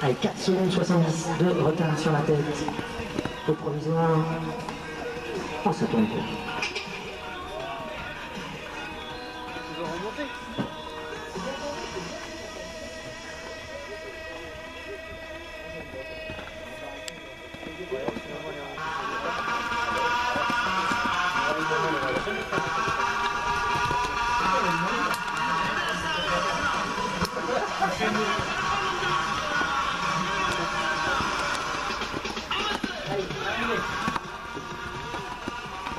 Allez, 4 secondes 70 de retard sur la tête. Au provisoire. Oh, ça tourne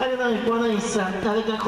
Ali na Iguana, em Santa Catarina.